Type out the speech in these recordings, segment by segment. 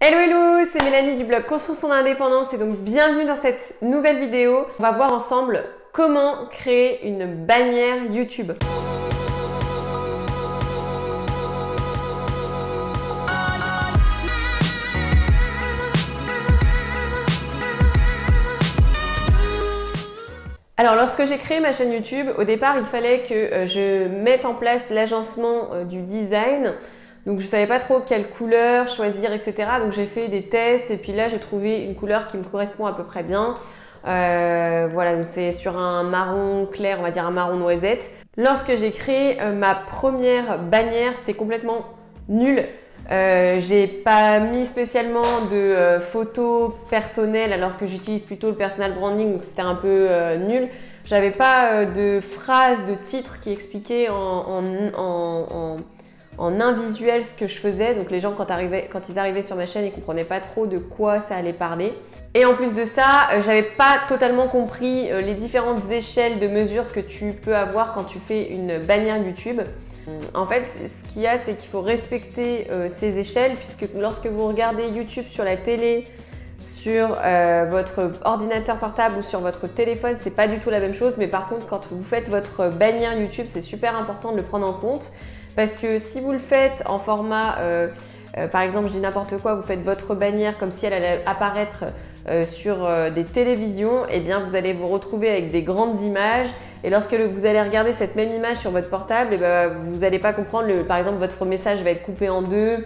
Hello hello, c'est Mélanie du blog Construction d'indépendance et donc bienvenue dans cette nouvelle vidéo. On va voir ensemble comment créer une bannière YouTube. Alors lorsque j'ai créé ma chaîne YouTube, au départ il fallait que euh, je mette en place l'agencement euh, du design. Donc je savais pas trop quelle couleur choisir, etc. Donc j'ai fait des tests et puis là j'ai trouvé une couleur qui me correspond à peu près bien. Euh, voilà, donc c'est sur un marron clair, on va dire un marron noisette. Lorsque j'ai créé ma première bannière, c'était complètement nul. Euh, j'ai pas mis spécialement de euh, photos personnelles alors que j'utilise plutôt le personal branding donc c'était un peu euh, nul. J'avais pas euh, de phrases, de titres qui expliquaient en, en, en, un visuel ce que je faisais. Donc les gens quand, ils arrivaient sur ma chaîne ils comprenaient pas trop de quoi ça allait parler. Et en plus de ça, j'avais pas totalement compris les différentes échelles de mesure que tu peux avoir quand tu fais une bannière YouTube. En fait, ce qu'il y a, c'est qu'il faut respecter euh, ces échelles, puisque lorsque vous regardez YouTube sur la télé, sur euh, votre ordinateur portable ou sur votre téléphone, c'est pas du tout la même chose. Mais par contre, quand vous faites votre bannière YouTube, c'est super important de le prendre en compte. Parce que si vous le faites en format, euh, par exemple, je dis n'importe quoi, vous faites votre bannière comme si elle allait apparaître sur des télévisions, eh bien vous allez vous retrouver avec des grandes images et lorsque vous allez regarder cette même image sur votre portable, eh ben, vous n'allez pas comprendre, le, par exemple, votre message va être coupé en deux.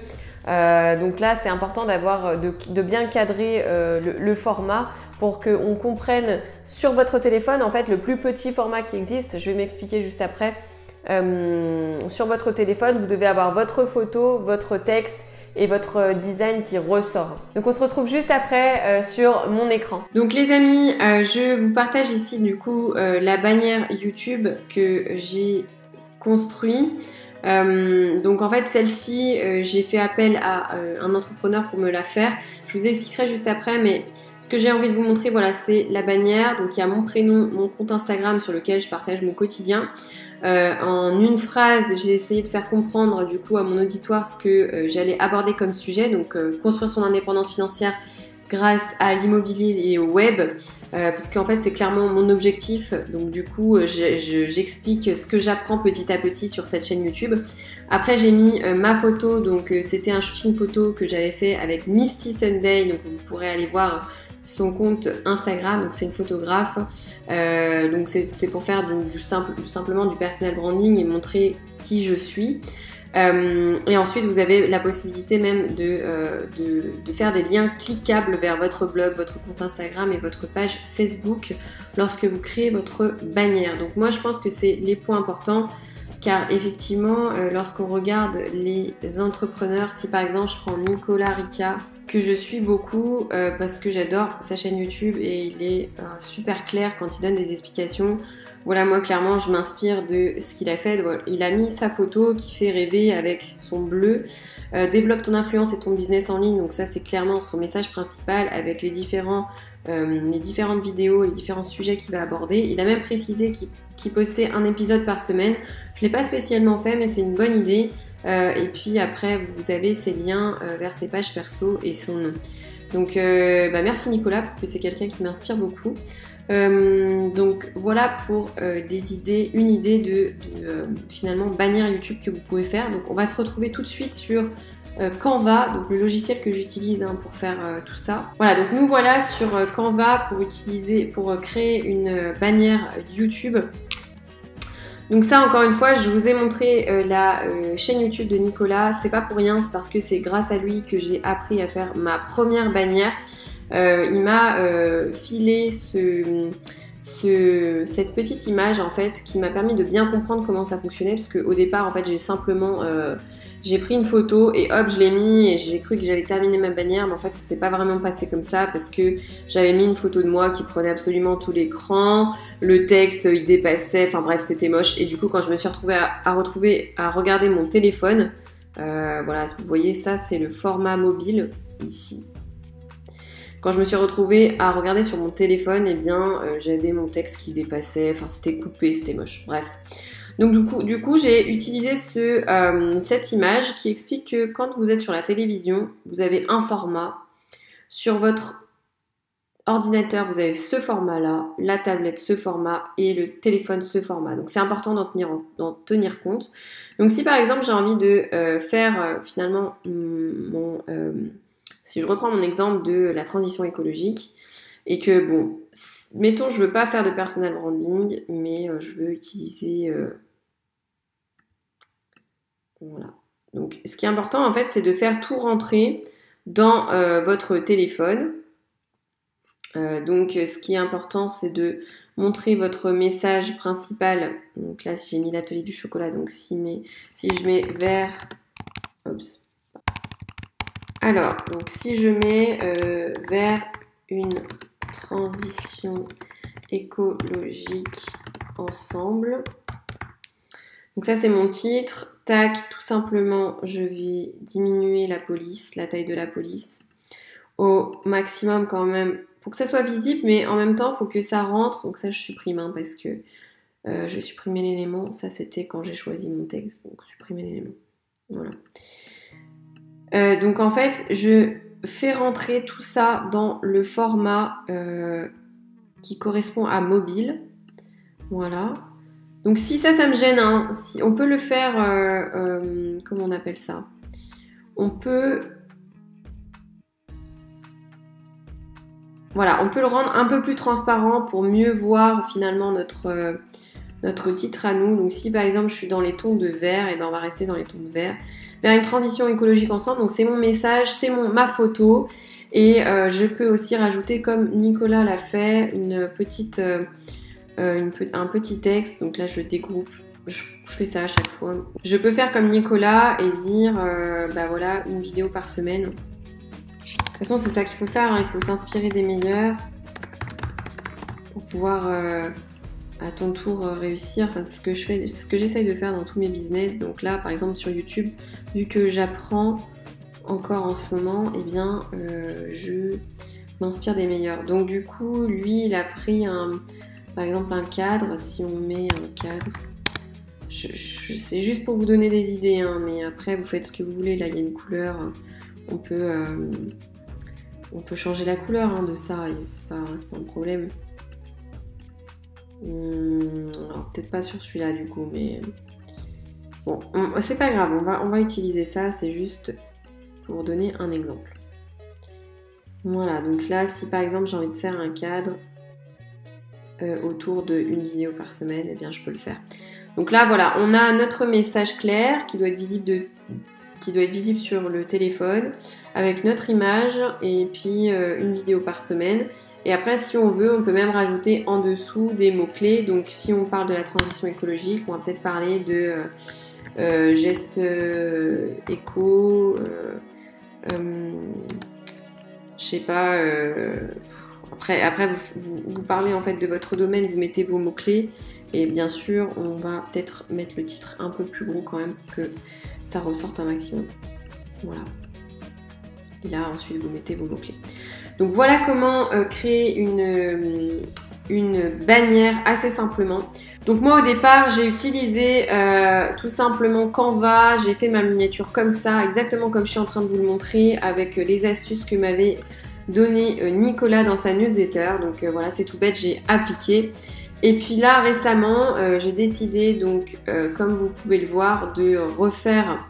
Euh, donc là, c'est important d'avoir de, bien cadrer euh, le, format pour qu'on comprenne sur votre téléphone, en fait, le plus petit format qui existe. Je vais m'expliquer juste après. Euh, sur votre téléphone, vous devez avoir votre photo, votre texte et votre design qui ressort. Donc on se retrouve juste après euh, sur mon écran. Donc les amis, euh, je vous partage ici du coup euh, la bannière YouTube que j'ai construit. donc en fait celle-ci j'ai fait appel à un entrepreneur pour me la faire. Je vous expliquerai juste après mais ce que j'ai envie de vous montrer voilà c'est la bannière. Donc il y a mon prénom, mon compte Instagram sur lequel je partage mon quotidien. Euh, en une phrase, j'ai essayé de faire comprendre du coup à mon auditoire ce que euh, j'allais aborder comme sujet, donc euh, construire son indépendance financière grâce à l'immobilier et au web, puisqu'en fait c'est clairement mon objectif. Donc du coup, j'explique ce que j'apprends petit à petit sur cette chaîne YouTube. Après j'ai mis ma photo, donc c'était un shooting photo que j'avais fait avec Misty Sunday, donc vous pourrez aller voir son compte Instagram, donc c'est une photographe, euh, donc c'est pour faire du, simple, simplement du personal branding et montrer qui je suis. Euh, et ensuite, vous avez la possibilité même euh, de, de, faire des liens cliquables vers votre blog, votre compte Instagram et votre page Facebook lorsque vous créez votre bannière. Donc moi, je pense que c'est les points importants car effectivement, lorsqu'on regarde les entrepreneurs, si par exemple je prends Nicolas Rica, que je suis beaucoup euh, parce que j'adore sa chaîne YouTube et il est euh, super clair quand il donne des explications. Voilà, moi clairement, je m'inspire de ce qu'il a fait. Il a mis sa photo qui fait rêver avec son bleu. Euh, développe ton influence et ton business en ligne. Donc ça, c'est clairement son message principal avec les différents les différentes vidéos, les différents sujets qu'il va aborder. Il a même précisé qu'il postait un épisode par semaine. Je l'ai pas spécialement fait, mais c'est une bonne idée. Euh, et puis après, vous avez ces liens euh, vers ses pages perso et son nom. Donc euh, bah, merci Nicolas parce que c'est quelqu'un qui m'inspire beaucoup. donc voilà pour des idées, une idée de, finalement bannière YouTube que vous pouvez faire. Donc on va se retrouver tout de suite sur Canva, donc le logiciel que j'utilise hein, pour faire tout ça. Voilà, donc nous voilà sur Canva pour utiliser, pour créer une bannière YouTube. Donc ça, encore une fois, je vous ai montré euh, la euh, chaîne YouTube de Nicolas. C'est pas pour rien, c'est parce que c'est grâce à lui que j'ai appris à faire ma première bannière. Euh, il m'a filé ce, ce, cette petite image en fait qui m'a permis de bien comprendre comment ça fonctionnait parce qu'au départ en fait j'ai simplement euh, j'ai pris une photo et hop je l'ai mis et j'ai cru que j'avais terminé ma bannière mais en fait ça s'est pas vraiment passé comme ça parce que j'avais mis une photo de moi qui prenait absolument tout l'écran le texte il dépassait enfin bref c'était moche. Et du coup quand je me suis retrouvée à, retrouver à regarder mon téléphone euh, voilà vous voyez ça c'est le format mobile ici quand je me suis retrouvée à regarder sur mon téléphone, eh bien, euh, j'avais mon texte qui dépassait, enfin, c'était coupé, c'était moche. Bref. Donc du coup, du coup j'ai utilisé euh, cette image qui explique que quand vous êtes sur la télévision, vous avez un format. Sur votre ordinateur, vous avez ce format-là, la tablette ce format et le téléphone ce format. Donc c'est important d'en tenir, compte. Donc si par exemple j'ai envie de euh, faire finalement mon... si je reprends mon exemple de la transition écologique et que bon, mettons je veux pas faire de personal branding, mais je veux utiliser voilà. Donc, ce qui est important, en fait, c'est de faire tout rentrer dans euh, votre téléphone. Euh, donc, ce qui est important, c'est de montrer votre message principal. Donc là, si j'ai mis l'atelier du chocolat, donc si, je mets vers... Oups. Alors, donc si je mets euh, vers une transition écologique ensemble. Donc ça, c'est mon titre. Tac, tout simplement, je vais diminuer la police, la taille de la police au maximum quand même pour que ça soit visible, mais en même temps, il faut que ça rentre. Donc ça, je supprime hein, parce que euh, je supprimer l'élément. Ça, c'était quand j'ai choisi mon texte. Donc supprimer l'élément. Voilà. Euh, donc en fait, je fais rentrer tout ça dans le format euh, qui correspond à mobile. Voilà. Donc si ça, ça me gêne, hein, on peut le faire, euh, comment on appelle ça? On peut... Voilà, on peut le rendre un peu plus transparent pour mieux voir finalement notre, notre titre à nous. Donc si par exemple je suis dans les tons de vert, et eh ben on va rester dans les tons de vert. Vers une transition écologique ensemble, donc c'est mon message, c'est mon ma photo. Et je peux aussi rajouter, comme Nicolas l'a fait, une petite euh, un petit texte. Donc là, je dégroupe. Je, fais ça à chaque fois. Je peux faire comme Nicolas et dire, euh, bah voilà, une vidéo par semaine. De toute façon, c'est ça qu'il faut faire. Hein. Il faut s'inspirer des meilleurs pour pouvoir euh, à ton tour réussir. Enfin, ce que je fais, ce que j'essaye de faire dans tous mes business. Donc là, par exemple, sur YouTube, vu que j'apprends encore en ce moment, et eh bien, je m'inspire des meilleurs. Donc du coup, lui, il a pris un par exemple, un cadre, si on met un cadre, c'est juste pour vous donner des idées, hein, mais après, vous faites ce que vous voulez. Là, il y a une couleur, on peut, euh, on peut changer la couleur hein, de ça, c'est pas, pas un problème. Hum, alors, peut-être pas sur celui-là, du coup, mais... Bon, c'est pas grave, on va, utiliser ça, c'est juste pour donner un exemple. Voilà, donc là, si par exemple j'ai envie de faire un cadre, euh, autour d'une vidéo par semaine, eh bien je peux le faire. Donc là voilà, on a notre message clair qui doit être visible de qui doit être visible sur le téléphone avec notre image et puis euh, une vidéo par semaine. Et après, si on veut, on peut même rajouter en dessous des mots-clés. Donc, si on parle de la transition écologique, on va peut-être parler de euh, gestes éco, je sais pas, après, après vous, parlez en fait de votre domaine, vous mettez vos mots-clés. Et bien sûr, on va peut-être mettre le titre un peu plus gros quand même pour que ça ressorte un maximum. Voilà. Et là, ensuite, vous mettez vos mots-clés. Donc voilà comment euh, créer une, euh, une bannière assez simplement. Donc moi au départ j'ai utilisé euh, tout simplement Canva, j'ai fait ma miniature comme ça, exactement comme je suis en train de vous le montrer, avec les astuces que m'avait donné Nicolas dans sa newsletter. Donc voilà, c'est tout bête, j'ai appliqué. Et puis là, récemment, euh, j'ai décidé, donc, comme vous pouvez le voir, de refaire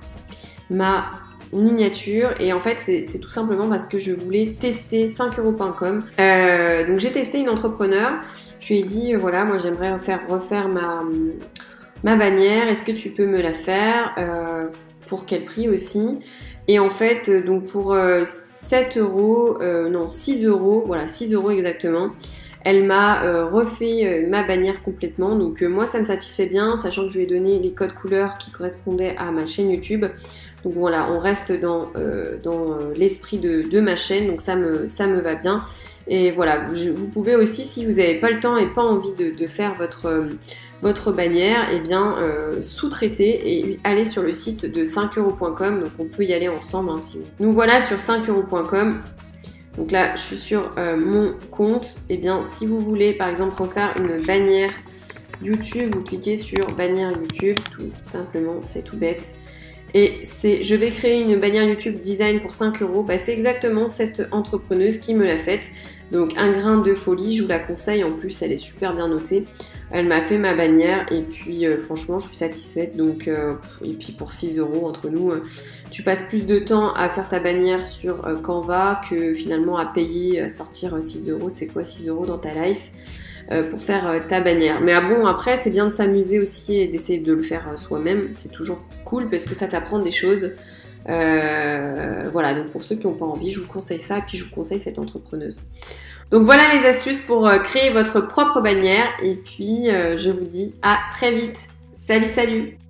ma miniature. Et en fait, c'est tout simplement parce que je voulais tester 5euros.com. donc j'ai testé une entrepreneur. Je lui ai dit, voilà, moi j'aimerais refaire, refaire ma, ma bannière. Est-ce que tu peux me la faire Pour quel prix aussi? Et en fait, donc pour 7 euros, euh, non 6 euros, voilà 6 euros exactement. Elle m'a euh, refait euh, ma bannière complètement, donc moi ça me satisfait bien, sachant que je lui ai donné les codes couleurs qui correspondaient à ma chaîne YouTube. Donc voilà, on reste dans, l'esprit de, ma chaîne, donc ça me, ça me va bien. Et voilà, vous pouvez aussi, si vous n'avez pas le temps et pas envie de, faire votre, bannière, eh bien euh, sous-traiter et aller sur le site de 5euros.com. Donc on peut y aller ensemble hein. Nous voilà sur 5euros.com. Donc là, je suis sur euh, mon compte. Et eh bien, si vous voulez, par exemple, refaire une bannière YouTube, vous cliquez sur bannière YouTube, tout simplement, c'est tout bête. Et c'est, je vais créer une bannière YouTube design pour 5 euros. Bah, c'est exactement cette entrepreneuse qui me l'a faite. Donc un grain de folie, je vous la conseille. En plus, elle est super bien notée. Elle m'a fait ma bannière et puis euh, franchement, je suis satisfaite. Donc euh, et puis pour 6 euros entre nous, euh, tu passes plus de temps à faire ta bannière sur Canva que finalement à payer, sortir 6 euros. C'est quoi 6 euros dans ta life pour faire ta bannière? Mais ah bon, après, c'est bien de s'amuser aussi et d'essayer de le faire soi-même. C'est toujours cool parce que ça t'apprend des choses. Voilà, donc pour ceux qui n'ont pas envie, je vous conseille ça et puis je vous conseille cette entrepreneuse. Donc voilà les astuces pour euh, créer votre propre bannière et puis euh, je vous dis à très vite. Salut salut